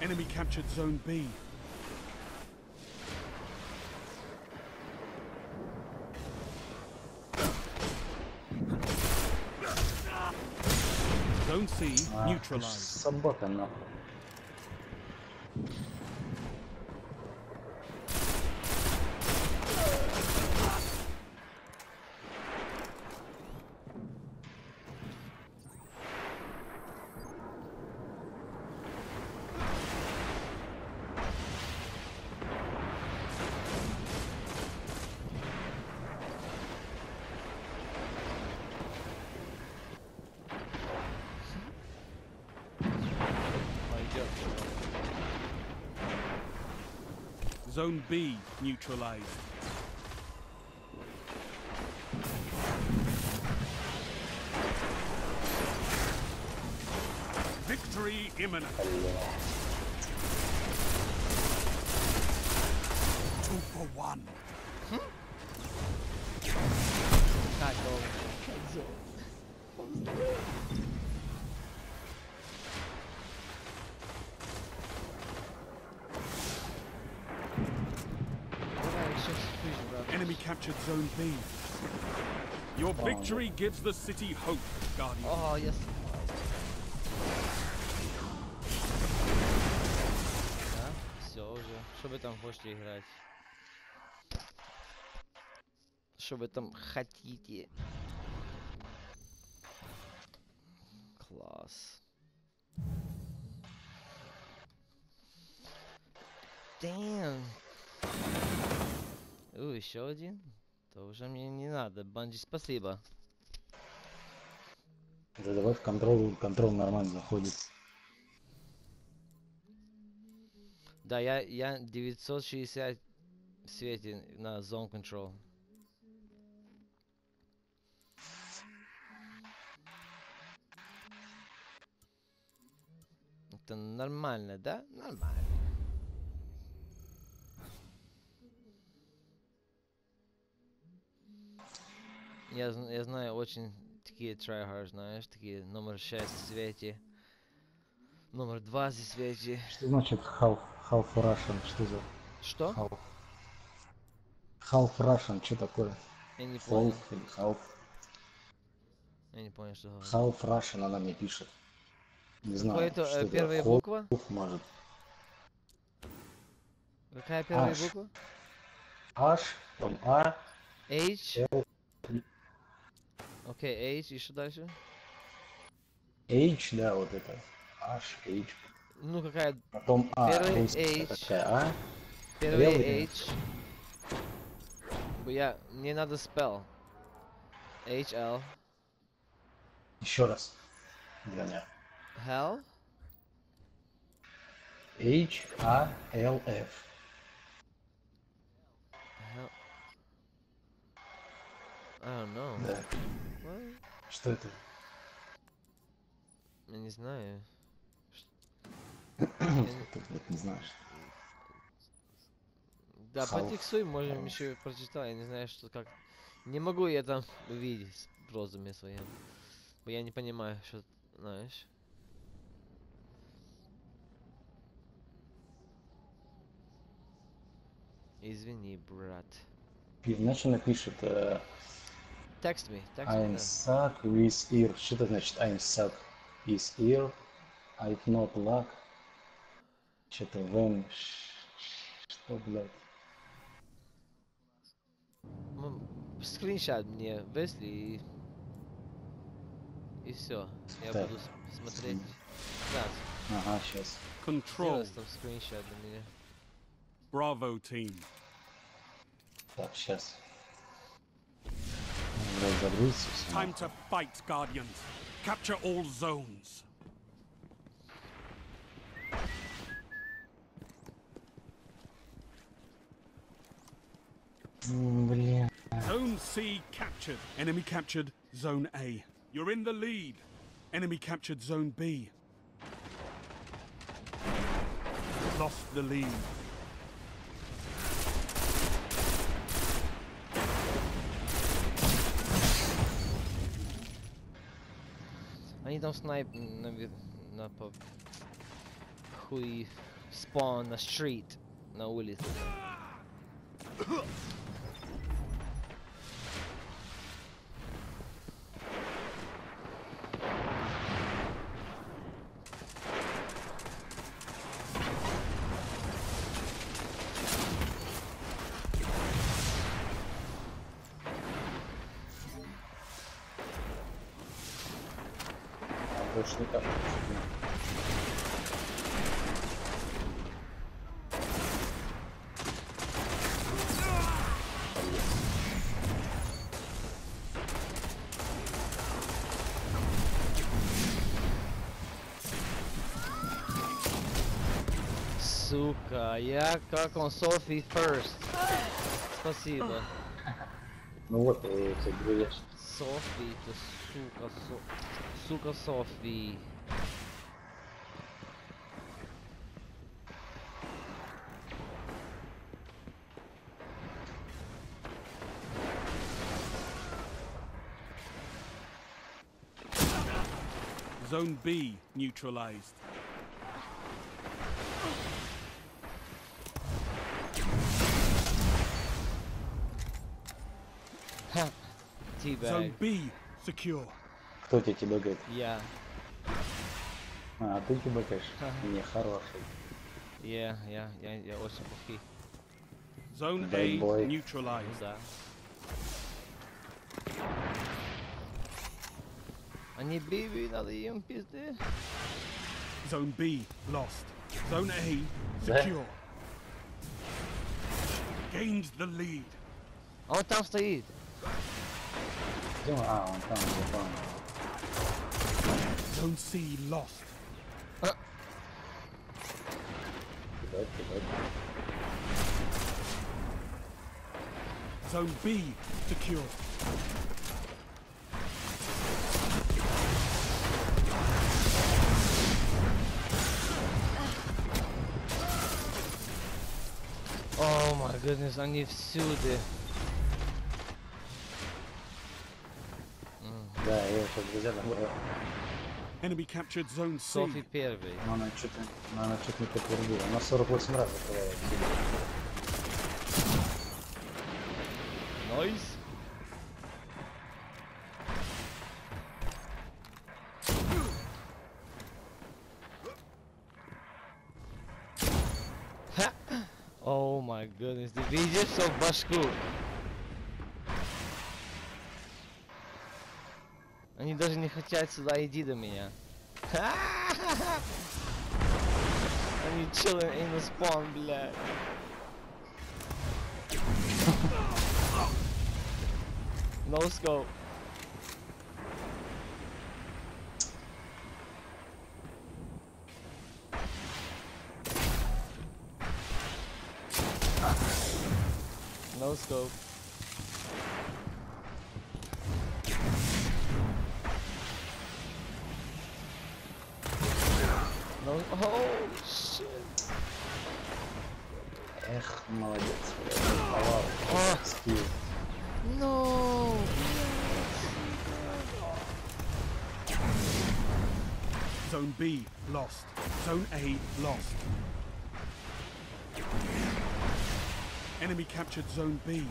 Enemy captured Zone B. Zone C ah, neutralized. Zone B neutralized. Victory imminent. Two for one. Hmm? Captured Zone B. Your victory gives the city hope, Guardian. О, я... с- Да? Все уже. Что вы там хочете играть? Что вы там хотите? Класс. Damn. У, еще один? То уже мне не надо. Банджи, спасибо. Да давай в контрол, контрол нормально заходит. Да, я, я 960 в свете на Zone Control. Это нормально, да? Нормально. Я, я знаю очень такие tryhard, знаешь, такие номер 6 в свете. Номер 2 в свете. Что значит half, half Russian? Что за Что? half? Half Russian, что такое? Я не понял. Half или half? Я не понял, что говорит. Half Russian она мне пишет. Не знаю, Какой-то что э, первая half, буква? может. Какая первая Аш. буква? H, потом А, H. L, Окей, H, и что дальше? H, да, вот это. H, H. Ну, какая Потом А, Первый русская H. такая А. первая Левый. H? Бо Я, мне надо spell. H, L. Еще раз. Для меня. Hell? H, A, L, F. Hell. I don't know. Да. Что это? Я не знаю. Не знаешь. Да, потексуй, можем еще прочитать. Я не знаю, что как. Не могу я там увидеть с розами своим. Бо я не понимаю, что знаешь. Извини, брат. Иначе напишет э, Text me, text me. I'm да. suck with ear. Что это значит I'm suck with ear? I've not luck. Что-то when... ш- Что, блядь? М, Скриншот мне высли и... И все. Я Так. буду с- смотреть. Да, Ага, сейчас. Control. сделай там скриншот для меня. Bravo team. Так, сейчас. Time to fight, Guardians. Capture all zones. Zone C captured. Enemy captured Zone A. You're in the lead. Enemy captured Zone B. Lost the lead. idą snipe na, na po Spawn spawn the street na ulicy. Сука, я как он Софи first. Спасибо. Ну вот, э, кстати, говоришь. Софи, ты сука, Со... сука Софи. Zone B neutralized. Teabag. Zone B secure. Кто тебе тебя говорит? Я. А, ты тебя говоришь? Ага. Не хороший. Я, я, я, я очень плохий. Zone Bad A boy. Ну neutralized. да. Они биби, надо им пизды. Zone B lost. Zone A Да? secure. Gained the lead. А он там стоит. Где он? А, он там, я понял. Zone C lost. Кидать, кидать. Zone B secure. О май goodness, они всюду. Enemy captured zone C. Sofi pierwszy. No, no, czy ty, no, no, czy ty to porobiła. Na 48 razy to Nice. oh my goodness, the villages of Bashkur. Они даже не хотят сюда иди до меня. Они chilling in the spawn, блядь. No scope. No scope. Oh shit. Эх, молодец. блядь, попала. А. Скилл. No. Zone B lost. Zone A lost. Enemy captured Zone B.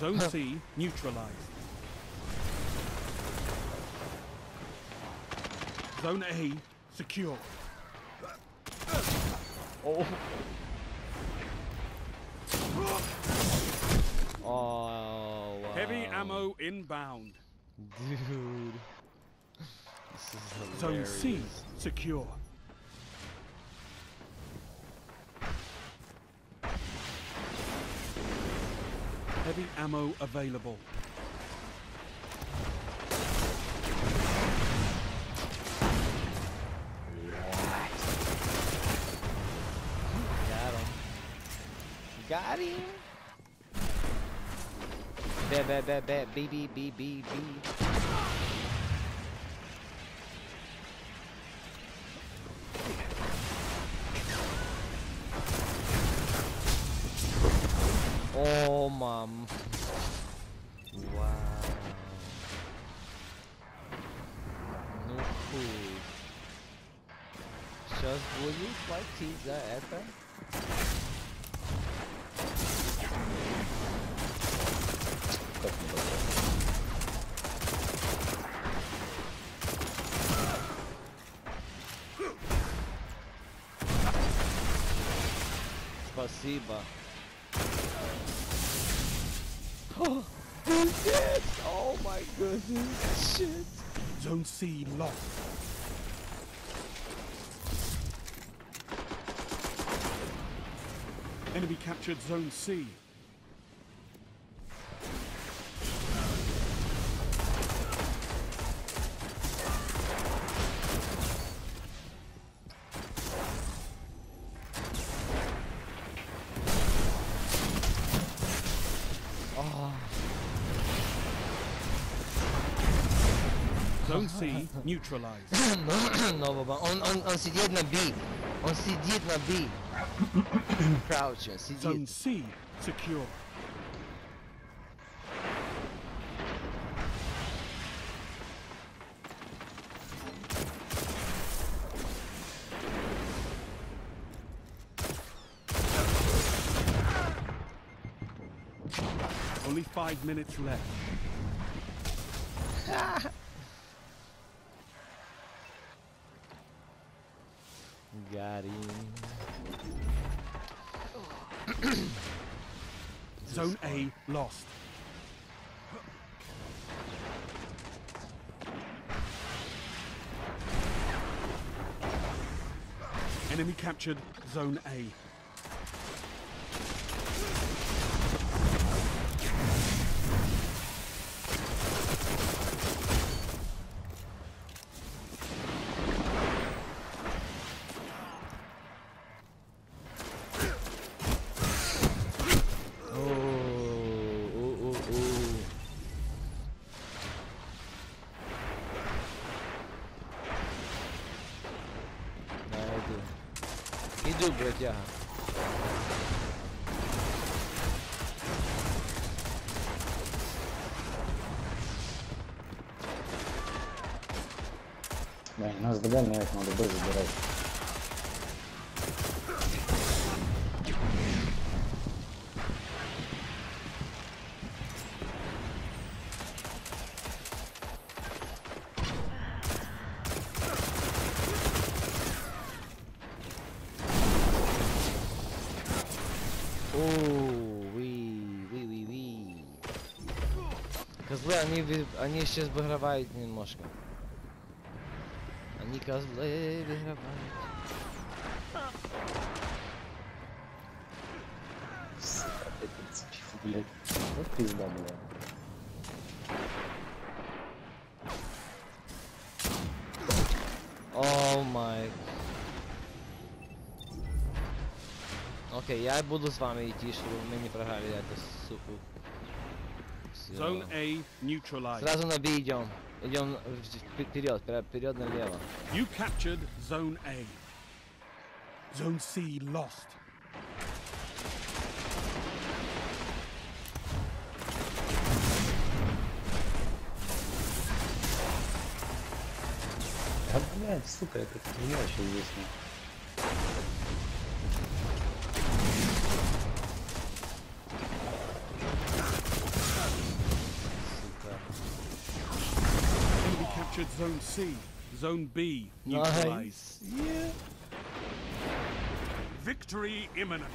Zone C neutralized. Zone A secure. Oh. Oh wow. Heavy ammo inbound. Dude. This is Zone. C secure. Heavy ammo available. Got him. Bet, bet, bet, bet. B, B, B, B, B. Siba. Oh, this! Oh my goodness! Shit! Zone C lost. Enemy captured Zone C. neutralized. no, баба, он, он, он сидит на B. Он сидит на B. Crouch, он Zone сидит. C secure. Only five minutes left. Got him. Zone A lost. Enemy captured Zone A. Индюк, братья. Да, нас догоняют, надо бой забирать. Козлы, они, ви- они сейчас выигрывают немножко. Они козлы выигрывают. Сука, опять прицепил, блядь. Вот пизда, блядь. О май. Окей, я буду с вами идти, чтобы мы не програли эту суку. Всё. Zone A neutralized. Сразу на B идем. Идем вперед, вперед налево. You captured Zone A. Zone C lost. Да, блядь, сука, это хуйня еще есть, Zone C. Zone B neutralized. Nice. Yeah. Victory imminent.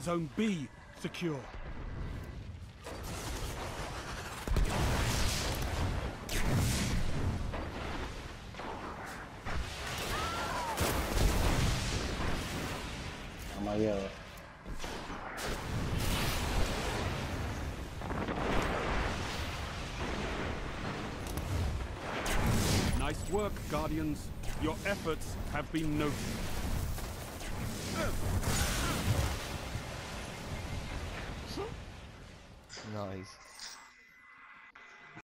Zone B secure. Am uh, work, Guardians. Your efforts have been noted.